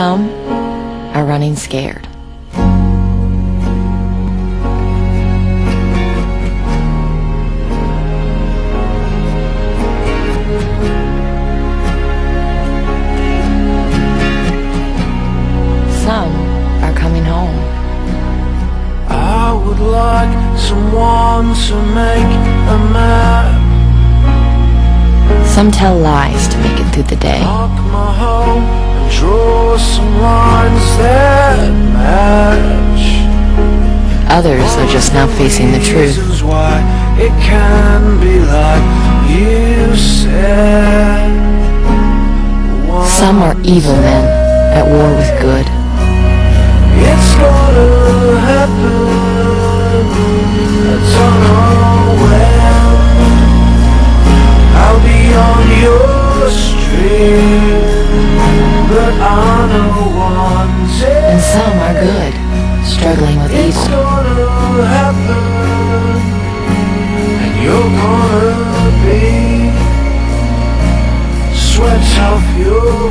Some are running scared. Some are coming home. I would like someone to make a map Some tell lies to make it through the day. Mark my home and draw some lines that match Others are just now facing the truth. Why it can be like you said Some are evil men at war with good. Some are good, struggling with It's evil. gonna happen And you're gonna be Sweat off your